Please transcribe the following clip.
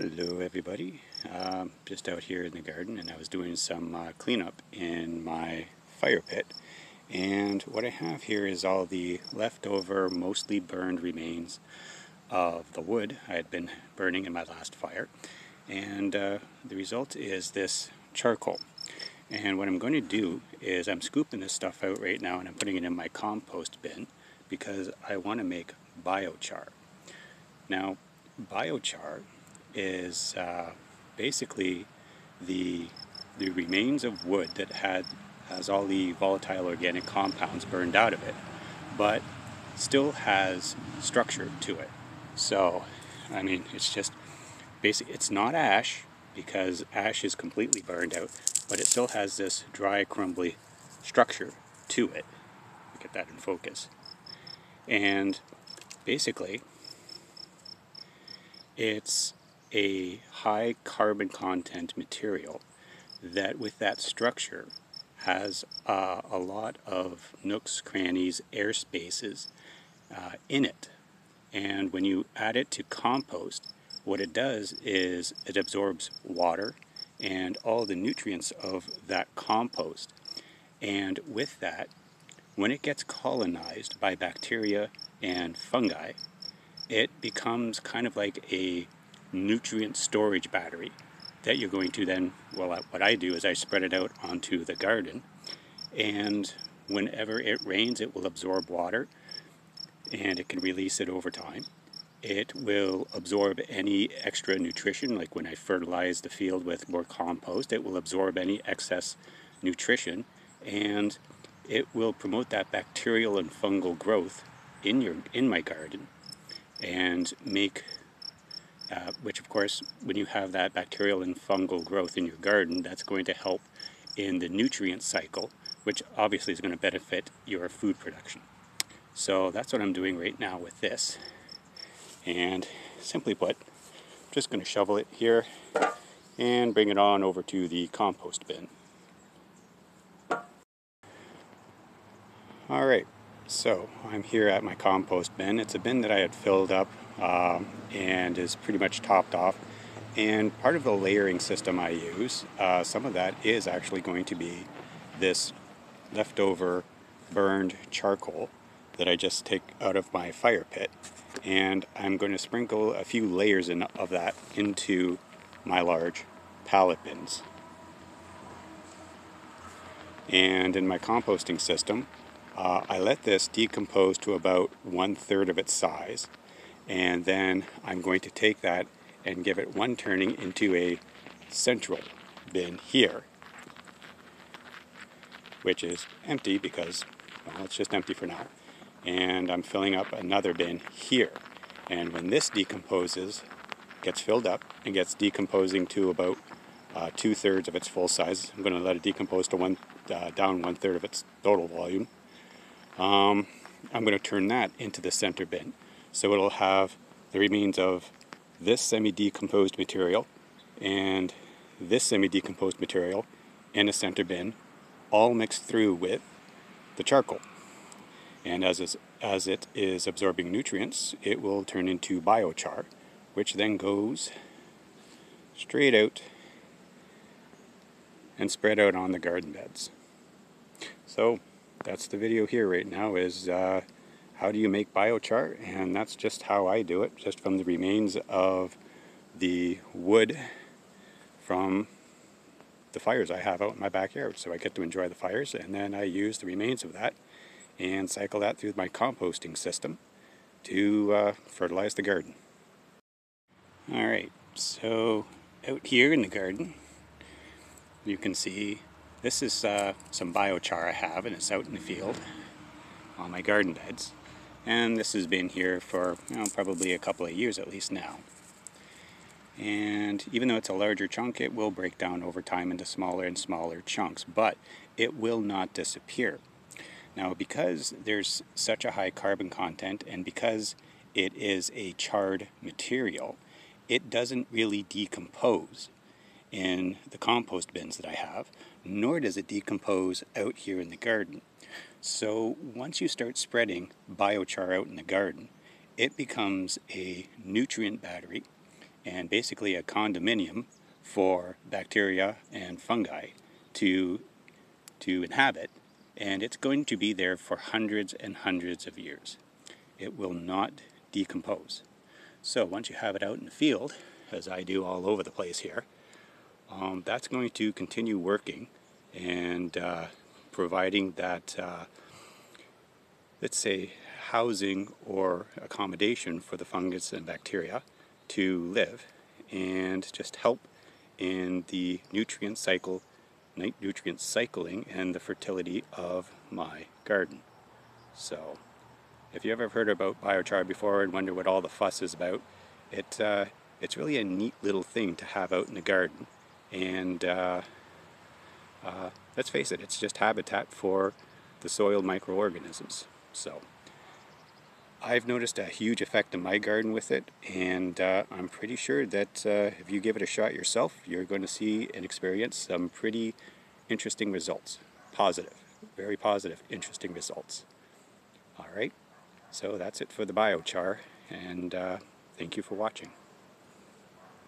Hello everybody, um, just out here in the garden and I was doing some uh, cleanup in my fire pit. And what I have here is all the leftover mostly burned remains of the wood I had been burning in my last fire. And uh, the result is this charcoal. And what I'm going to do is I'm scooping this stuff out right now and I'm putting it in my compost bin because I want to make biochar. Now biochar is uh, basically the the remains of wood that had has all the volatile organic compounds burned out of it, but still has structure to it. So, I mean, it's just basically, It's not ash because ash is completely burned out, but it still has this dry, crumbly structure to it. Get that in focus. And basically, it's a high carbon content material that with that structure has uh, a lot of nooks, crannies, air spaces uh, in it. And when you add it to compost, what it does is it absorbs water and all the nutrients of that compost. And with that, when it gets colonized by bacteria and fungi, it becomes kind of like a nutrient storage battery that you're going to then, well, what I do is I spread it out onto the garden, and whenever it rains, it will absorb water and it can release it over time. It will absorb any extra nutrition, like when I fertilize the field with more compost, it will absorb any excess nutrition and it will promote that bacterial and fungal growth in your in my garden and make uh, which of course when you have that bacterial and fungal growth in your garden that's going to help in the nutrient cycle which obviously is going to benefit your food production. So that's what I'm doing right now with this. And simply put I'm just going to shovel it here and bring it on over to the compost bin. Alright so I'm here at my compost bin. It's a bin that I had filled up um, and is pretty much topped off. And part of the layering system I use, uh, some of that is actually going to be this leftover burned charcoal that I just take out of my fire pit. And I'm going to sprinkle a few layers in, of that into my large pallet bins. And in my composting system, uh, I let this decompose to about one third of its size and then I'm going to take that and give it one turning into a central bin here which is empty because well it's just empty for now. And I'm filling up another bin here. And when this decomposes gets filled up and gets decomposing to about uh, two-thirds of its full size I'm going to let it decompose to one uh, down one-third of its total volume. Um, I'm going to turn that into the center bin. So it'll have the remains of this semi-decomposed material and this semi-decomposed material in a center bin, all mixed through with the charcoal. And as, is, as it is absorbing nutrients, it will turn into biochar, which then goes straight out and spread out on the garden beds. So that's the video here right now is uh, how do you make biochar and that's just how I do it just from the remains of the wood from the fires I have out in my backyard so I get to enjoy the fires and then I use the remains of that and cycle that through my composting system to uh, fertilize the garden. Alright, so out here in the garden you can see this is uh, some biochar I have and it's out in the field on my garden beds. And this has been here for you know, probably a couple of years at least now. And even though it's a larger chunk, it will break down over time into smaller and smaller chunks, but it will not disappear. Now, because there's such a high carbon content and because it is a charred material, it doesn't really decompose in the compost bins that I have, nor does it decompose out here in the garden. So once you start spreading biochar out in the garden, it becomes a nutrient battery and basically a condominium for bacteria and fungi to, to inhabit, and it's going to be there for hundreds and hundreds of years. It will not decompose. So once you have it out in the field, as I do all over the place here, um, that's going to continue working and uh, providing that, uh, let's say, housing or accommodation for the fungus and bacteria to live and just help in the nutrient cycle, nutrient cycling and the fertility of my garden. So if you ever heard about biochar before and wonder what all the fuss is about, it, uh, it's really a neat little thing to have out in the garden. And uh, uh, let's face it, it's just habitat for the soil microorganisms. So I've noticed a huge effect in my garden with it, and uh, I'm pretty sure that uh, if you give it a shot yourself, you're going to see and experience some pretty interesting results. Positive, very positive, interesting results. All right, so that's it for the biochar, and uh, thank you for watching.